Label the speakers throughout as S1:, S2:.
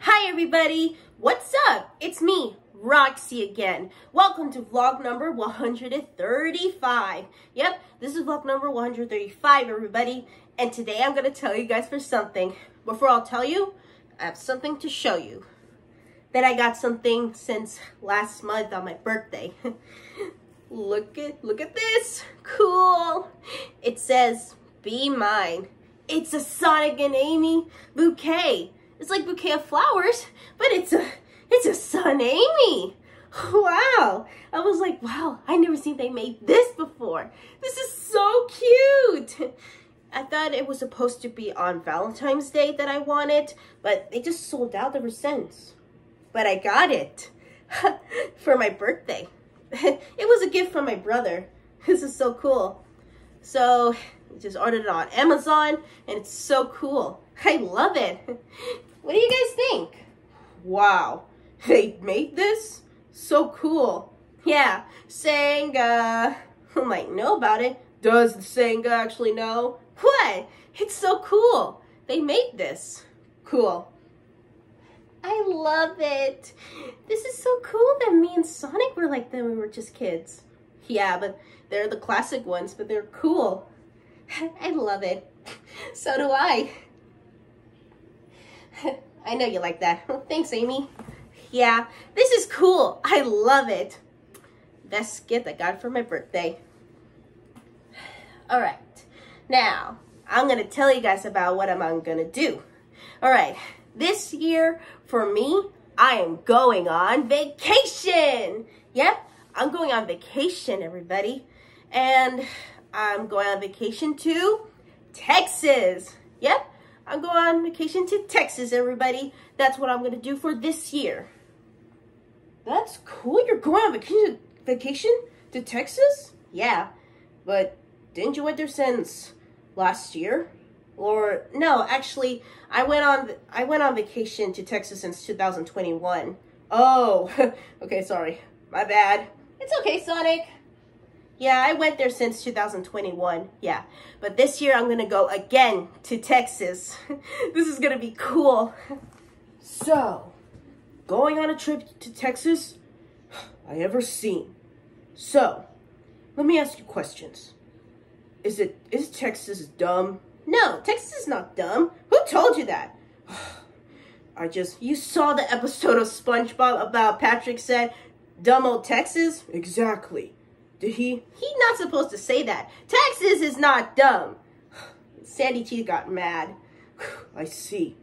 S1: Hi everybody, what's up? It's me, Roxy again. Welcome to vlog number 135. Yep, this is vlog number 135 everybody. And today I'm to tell you guys for something. Before I'll tell you, I have something to show you. That I got something since last month on my birthday. look at look at this. Cool. It says, be mine. It's a Sonic and Amy bouquet. It's like bouquet of flowers, but it's a it's a Sonamy. Wow. I was like, wow, I never seen they made this before. This is so cute. I thought it was supposed to be on Valentine's Day that I wanted, but they just sold out ever since. But I got it for my birthday. it was a gift from my brother. This is so cool. So just ordered it on Amazon and it's so cool. I love it. What do you guys think? Wow, they made this? So cool. Yeah, Sanga. Who might know about it? Does Sanga actually know? What? It's so cool. They made this. Cool. I love it. This is so cool that me and Sonic were like them when we were just kids. Yeah, but they're the classic ones, but they're cool. I love it. So do I. I know you like that. Thanks, Amy. Yeah, this is cool. I love it. Best gift I got for my birthday. All right, now I'm gonna tell you guys about what I'm gonna do. All right, this year for me, I am going on vacation. Yep, I'm going on vacation, everybody. And I'm going on vacation to Texas. Yep, I'm going on vacation to Texas, everybody. That's what I'm going to do for this year. That's cool. You're going on vacation, vacation to Texas? Yeah, but didn't you went there since last year? Or no, actually, I went on I went on vacation to Texas since 2021. Oh, okay, sorry. My bad. It's okay, Sonic. Yeah, I went there since 2021. Yeah. But this year I'm to go again to Texas. this is to be cool. So, going on a trip to Texas I ever seen. So, let me ask you questions. Is it is Texas dumb? No, Texas is not dumb. Who told you that? I just you saw the episode of SpongeBob about Patrick said dumb old Texas? Exactly. Did he? He not supposed to say that. Texas is not dumb. Sandy T got mad. I see.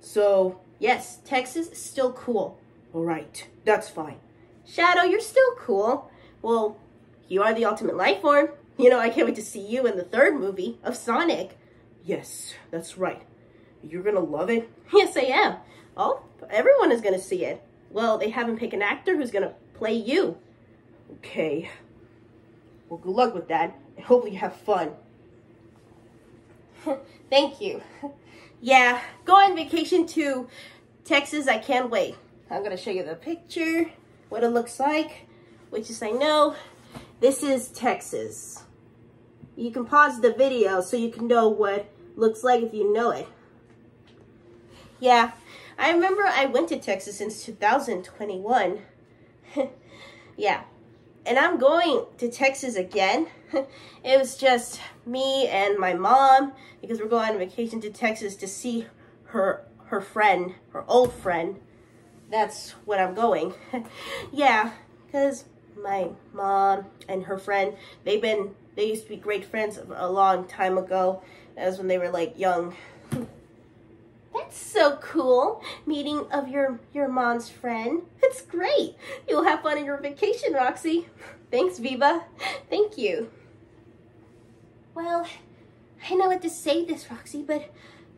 S1: So, yes, Texas is still cool. All right, that's fine. Shadow, you're still cool. Well, you are the ultimate life form. You know, I can't wait to see you in the third movie of Sonic. Yes, that's right. You're gonna love it? Yes, I am. Oh, everyone is gonna see it. Well, they haven't picked an actor who's gonna play you. Okay. Well, good luck with that. I hope you have fun. Thank you. Yeah, go on vacation to Texas. I can't wait. I'm going to show you the picture, what it looks like, which is I know this is Texas. You can pause the video so you can know what looks like if you know it. Yeah, I remember I went to Texas since 2021. yeah, and I'm going to Texas again. it was just me and my mom because we're going on vacation to Texas to see her her friend, her old friend. That's what I'm going. yeah, because my mom and her friend, they've been, they used to be great friends a long time ago. As when they were like young. So cool, meeting of your, your mom's friend. It's great. You'll have fun in your vacation, Roxy. Thanks, Viva. Thank you. Well, I know what to say this, Roxy, but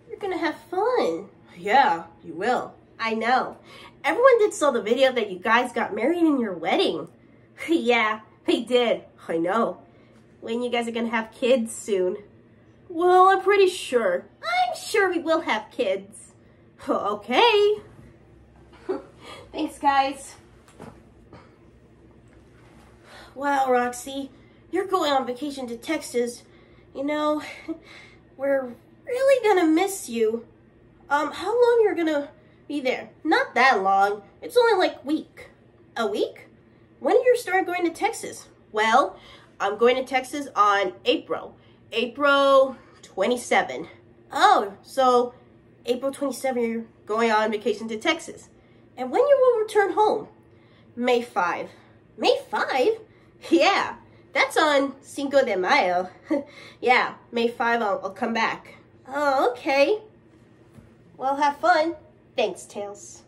S1: you're gonna have fun. Yeah, you will. I know. Everyone did saw the video that you guys got married in your wedding. yeah, they did. I know. When you guys are gonna have kids soon. Well, I'm pretty sure. I'm sure we will have kids. Okay. Thanks, guys. Wow, Roxy, you're going on vacation to Texas. You know, we're really gonna miss you. Um, how long you're gonna be there. Not that long. It's only like week. A week? When do you start going to Texas? Well, I'm going to Texas on April. April 27. Oh, so April 27, you're going on vacation to Texas. And when you will return home? May 5. May 5? Yeah, that's on Cinco de Mayo. yeah, May 5, I'll, I'll come back. Oh, okay. Well, have fun. Thanks, Tails.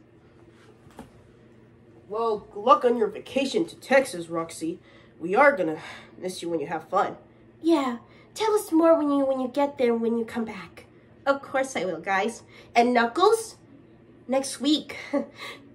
S1: Well, good luck on your vacation to Texas, Roxy. We are gonna miss you when you have fun. Yeah, tell us more when you when you get there when you come back. Of course I will, guys. And Knuckles, next week.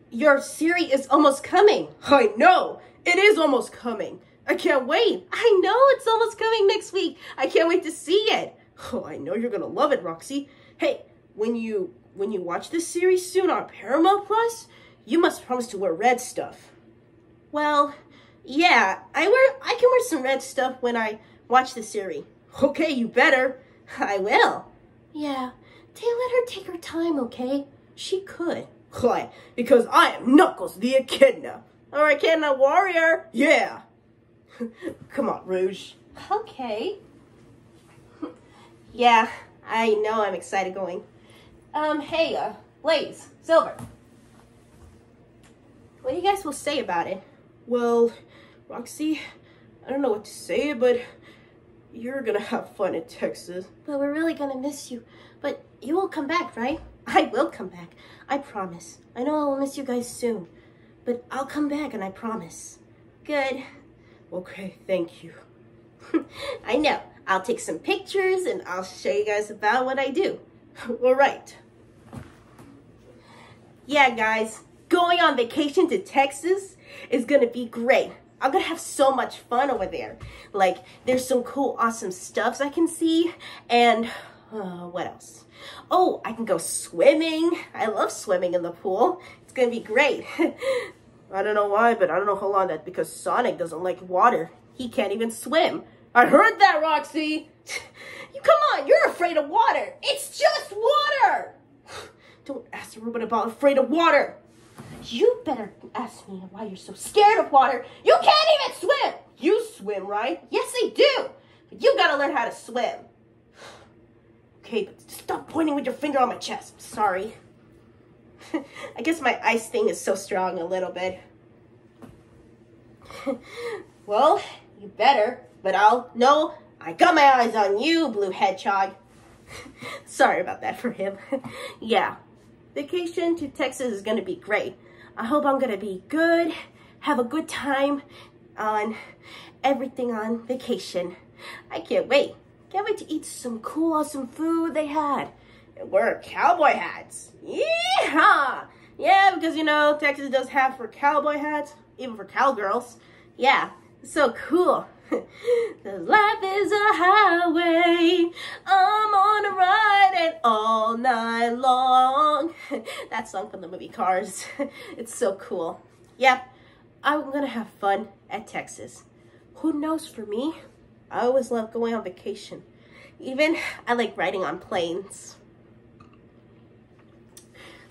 S1: Your series is almost coming. I know. It is almost coming. I can't wait. I know it's almost coming next week. I can't wait to see it. Oh, I know you're gonna love it, Roxy. Hey, when you when you watch this series soon on Paramount Plus, you must promise to wear red stuff. Well, yeah, I wear I can wear some red stuff when I watch the series. Okay, you better. I will. Yeah, they let her take her time, okay? She could. Why? Because I am Knuckles the Echidna. Or Echidna Warrior. Yeah. Come on, Rouge. Okay. yeah, I know I'm excited going. Um, hey, uh, Blaze, Silver. What do you guys will say about it? Well, Roxy, I don't know what to say, but you're gonna have fun in Texas. But we're really gonna miss you. But you will come back, right? I will come back. I promise. I know I will miss you guys soon. But I'll come back and I promise. Good. Okay, thank you. I know. I'll take some pictures and I'll show you guys about what I do. All right. Yeah, guys, going on vacation to Texas is going to be great. I'm to have so much fun over there. Like, there's some cool, awesome stuffs I can see. And uh, what else? Oh, I can go swimming. I love swimming in the pool. It's to be great. I don't know why, but I don't know how long that because Sonic doesn't like water. He can't even swim. I heard that, Roxy. You come on, you're afraid of water. It's just water. Don't ask robot about afraid of water. You better ask me why you're so scared of water. You can't even swim. You swim, right? Yes, I do. But you gotta learn how to swim. Okay, but stop pointing with your finger on my chest. Sorry. I guess my ice thing is so strong a little bit. well, you better, but I'll know I got my eyes on you, Blue Hedgehog. Sorry about that for him. yeah, vacation to Texas is going to be great. I hope I'm to be good, have a good time on everything on vacation. I can't wait. Can't wait to eat some cool, awesome food they had. And wear cowboy hats. Yeah! Yeah, because, you know, Texas does have for cowboy hats, even for cowgirls. Yeah, so cool. Life is a highway. I'm on a ride and all night long. that song from the movie Cars. it's so cool. Yep, I'm gonna have fun at Texas. Who knows for me? I always love going on vacation. Even I like riding on planes.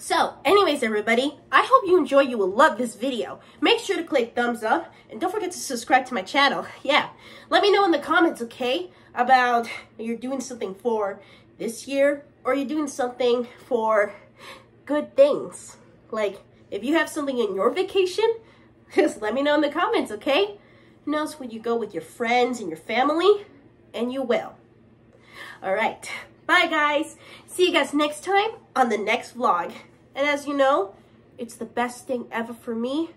S1: So, anyways, everybody, I hope you enjoy. You will love this video. Make sure to click thumbs up, and don't forget to subscribe to my channel. Yeah, let me know in the comments, okay, about you're doing something for this year, or you're doing something for good things. Like, if you have something in your vacation, just let me know in the comments, okay? Who knows, when you go with your friends and your family, and you will. All right, bye, guys. See you guys next time on the next vlog. And as you know, it's the best thing ever for me,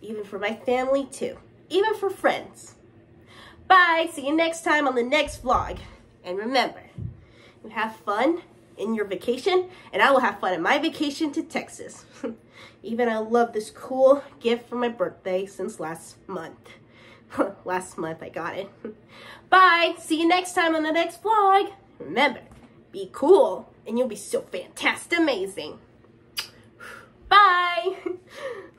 S1: even for my family too, even for friends. Bye, see you next time on the next vlog. And remember, you have fun in your vacation, and I will have fun in my vacation to Texas. even I love this cool gift for my birthday since last month. last month I got it. Bye, see you next time on the next vlog. Remember, be cool, and you'll be so fantastic amazing. Bye.